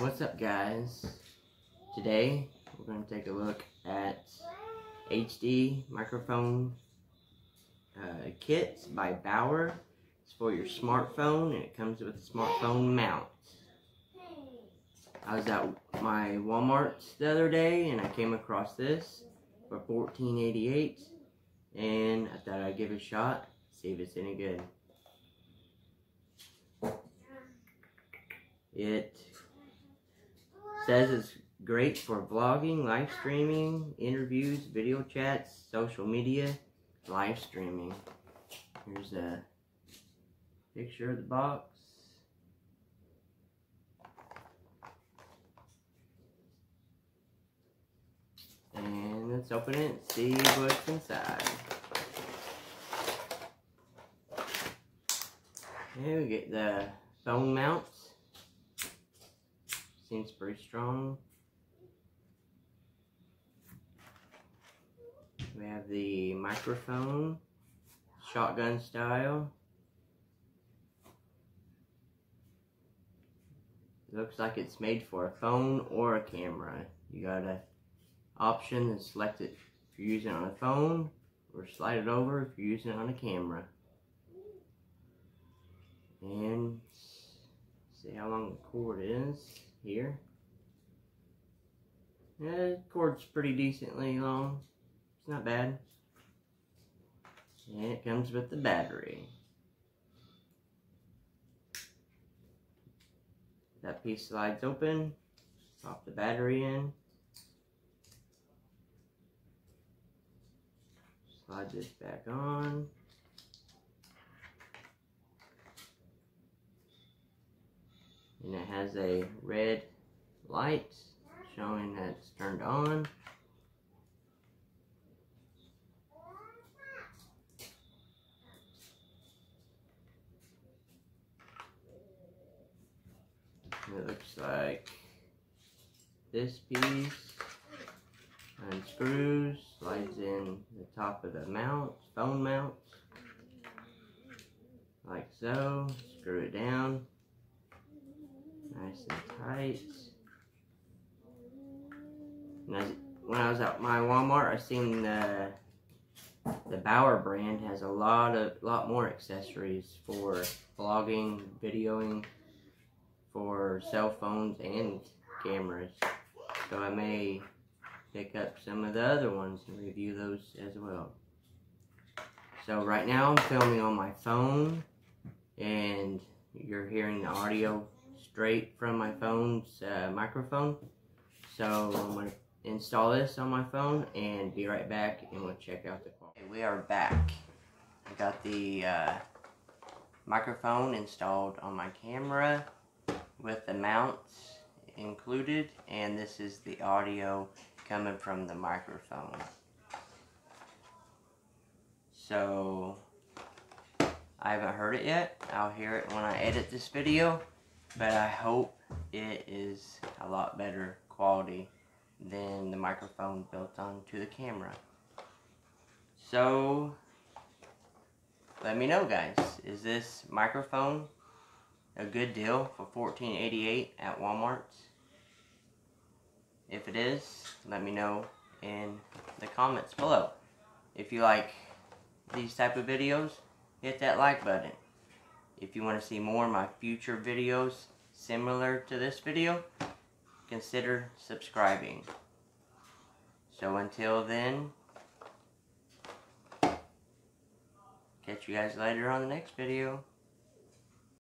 What's up guys? Today we're going to take a look at HD microphone uh, kits by Bower. It's for your smartphone and it comes with a smartphone mount. I was at my Walmart the other day and I came across this for $14.88 and I thought I'd give it a shot, see if it's any good. It says it's great for vlogging, live streaming, interviews, video chats, social media, live streaming. Here's a picture of the box. And let's open it and see what's inside. Here we get the phone mounts. Seems pretty strong. We have the microphone, shotgun style. looks like it's made for a phone or a camera. You got a option to select it if you're using it on a phone or slide it over if you're using it on a camera. And see how long the cord is here. Yeah, cord's pretty decently long. It's not bad. And it comes with the battery. That piece slides open. Pop the battery in. Slide this back on. And it has a red light showing that it's turned on. It looks like this piece unscrews, slides in the top of the mount, phone mount, like so. Screw it down, nice and tight. And when I was at my Walmart, I seen the the Bower brand has a lot of lot more accessories for vlogging, videoing, for cell phones and cameras. So I may pick up some of the other ones and review those as well. So right now I'm filming on my phone and you're hearing the audio straight from my phone's uh, microphone. So I'm going to install this on my phone and be right back and we'll check out the quality. we are back. I got the uh, microphone installed on my camera with the mounts included and this is the audio coming from the microphone so I haven't heard it yet I'll hear it when I edit this video but I hope it is a lot better quality than the microphone built onto the camera so let me know guys is this microphone a good deal for $14.88 at Walmart. If it is, let me know in the comments below. If you like these type of videos, hit that like button. If you want to see more of my future videos similar to this video, consider subscribing. So until then, catch you guys later on the next video.